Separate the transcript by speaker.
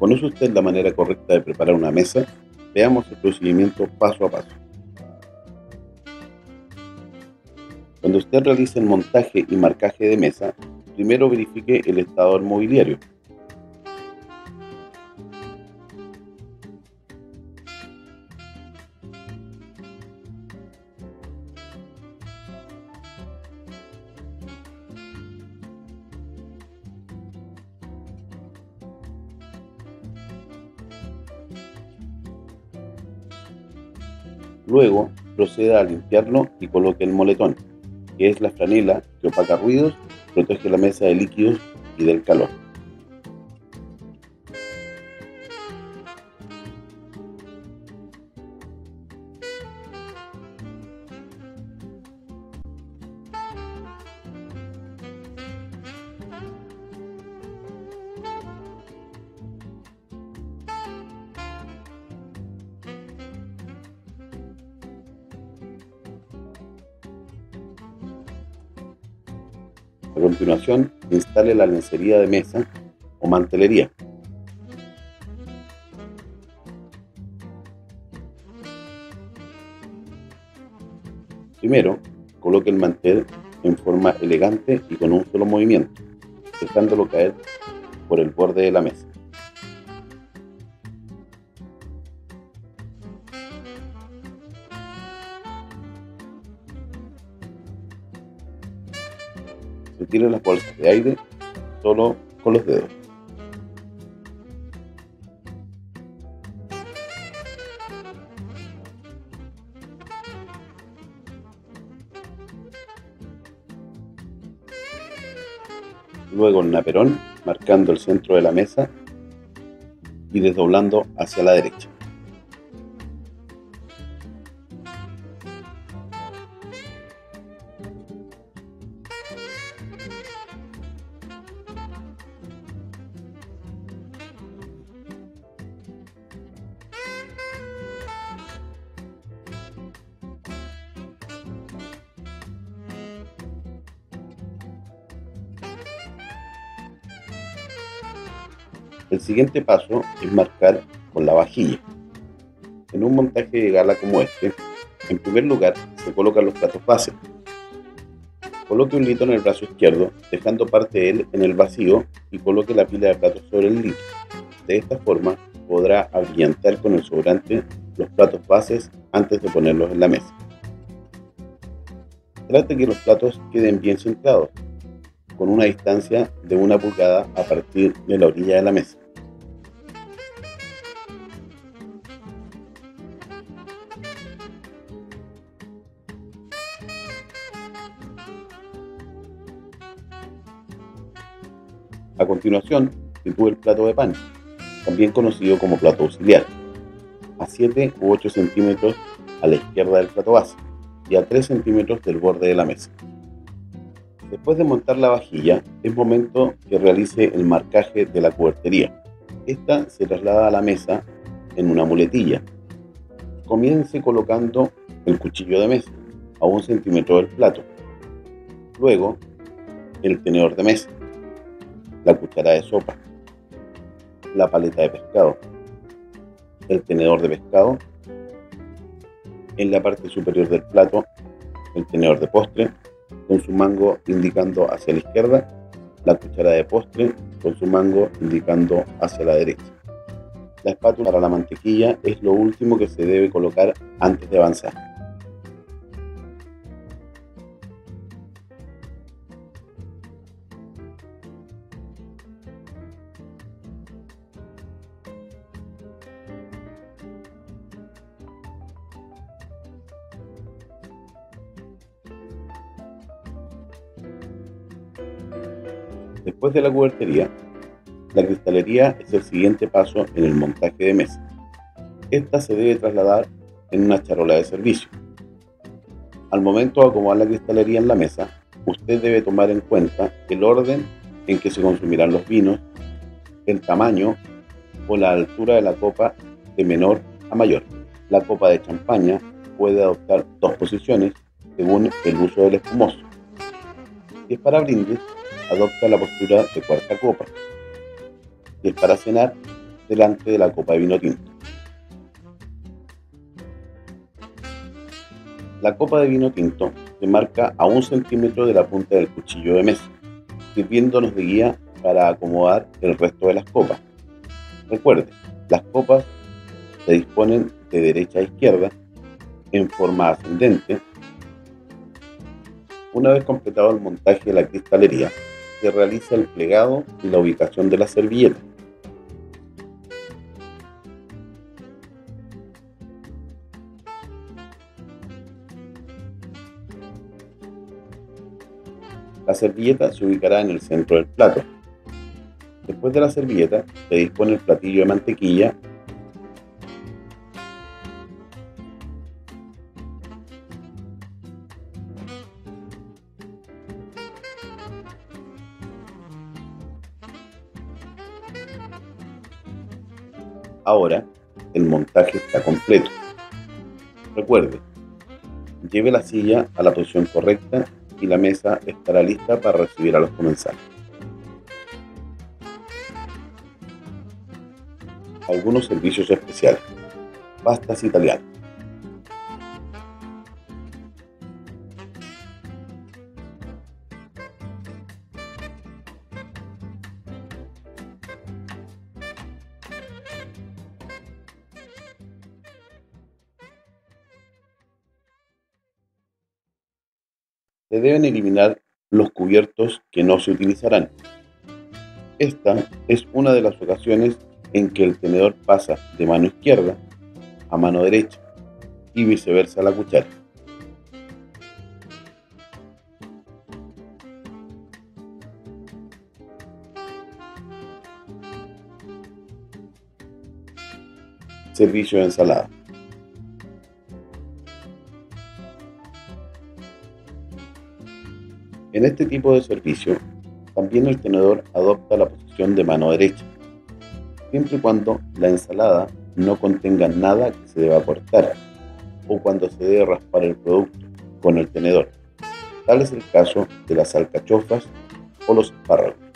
Speaker 1: ¿Conoce usted la manera correcta de preparar una mesa? Veamos el procedimiento paso a paso. Cuando usted realice el montaje y marcaje de mesa, primero verifique el estado del mobiliario. Luego, proceda a limpiarlo y coloque el moletón, que es la franela que opaca ruidos, protege la mesa de líquidos y del calor. A continuación, instale la lencería de mesa o mantelería. Primero, coloque el mantel en forma elegante y con un solo movimiento, dejándolo caer por el borde de la mesa. Retire las bolsas de aire solo con los dedos. Luego el naperón, marcando el centro de la mesa y desdoblando hacia la derecha. El siguiente paso es marcar con la vajilla. En un montaje de gala como este, en primer lugar se colocan los platos base. Coloque un litro en el brazo izquierdo, dejando parte de él en el vacío y coloque la pila de platos sobre el litro. De esta forma podrá abrillantar con el sobrante los platos bases antes de ponerlos en la mesa. Trate que los platos queden bien centrados, con una distancia de una pulgada a partir de la orilla de la mesa. A continuación, sitúe el plato de pan, también conocido como plato auxiliar, a 7 u 8 centímetros a la izquierda del plato base y a 3 centímetros del borde de la mesa. Después de montar la vajilla, es momento que realice el marcaje de la cubertería. Esta se traslada a la mesa en una muletilla. Comience colocando el cuchillo de mesa a un centímetro del plato. Luego, el tenedor de mesa la cuchara de sopa, la paleta de pescado, el tenedor de pescado, en la parte superior del plato, el tenedor de postre, con su mango indicando hacia la izquierda, la cuchara de postre con su mango indicando hacia la derecha. La espátula para la mantequilla es lo último que se debe colocar antes de avanzar. Después de la cubertería, la cristalería es el siguiente paso en el montaje de mesa. Esta se debe trasladar en una charola de servicio. Al momento de acomodar la cristalería en la mesa, usted debe tomar en cuenta el orden en que se consumirán los vinos, el tamaño o la altura de la copa de menor a mayor. La copa de champaña puede adoptar dos posiciones según el uso del espumoso. Si es para brindis, adopta la postura de cuarta copa. Si es para cenar, delante de la copa de vino tinto. La copa de vino tinto se marca a un centímetro de la punta del cuchillo de mesa, sirviéndonos de guía para acomodar el resto de las copas. Recuerde, las copas se disponen de derecha a izquierda en forma ascendente. Una vez completado el montaje de la cristalería, se realiza el plegado y la ubicación de la servilleta. La servilleta se ubicará en el centro del plato. Después de la servilleta se dispone el platillo de mantequilla Ahora el montaje está completo. Recuerde, lleve la silla a la posición correcta y la mesa estará lista para recibir a los comensales. Algunos servicios especiales. Pastas italianas. Se deben eliminar los cubiertos que no se utilizarán. Esta es una de las ocasiones en que el tenedor pasa de mano izquierda a mano derecha y viceversa la cuchara. Servicio de ensalada. En este tipo de servicio, también el tenedor adopta la posición de mano derecha, siempre y cuando la ensalada no contenga nada que se deba cortar o cuando se debe raspar el producto con el tenedor. Tal es el caso de las alcachofas o los espárragos.